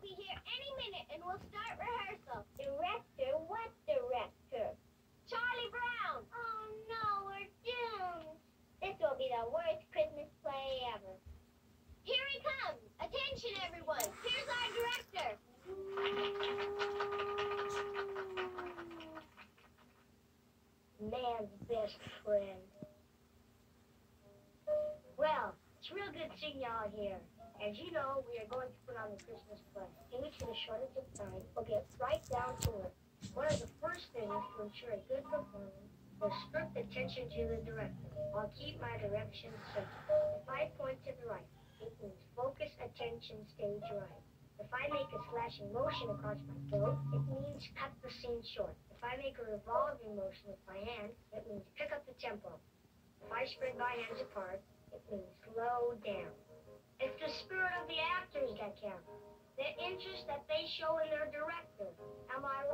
we'll be here any minute and we'll start rehearsal. Director? What director? Charlie Brown. Oh, no, we're doomed. This will be the worst Christmas play ever. Here he comes. Attention, everyone. Here's our director. Man's best friend. Well, it's real good seeing y'all here. As you know, we are going to put on the Christmas play. In the shortest of time, we'll get right down to it. One of the first things to ensure a good performance is strict attention to the director. I'll keep my direction simple. If I point to the right, it means focus, attention, stage right. If I make a slashing motion across my throat, it means cut the scene short. If I make a revolving motion with my hand, it means pick up the tempo. If I spread my hands apart, it means slow down. If the spirit The interest that they show in their director. Am I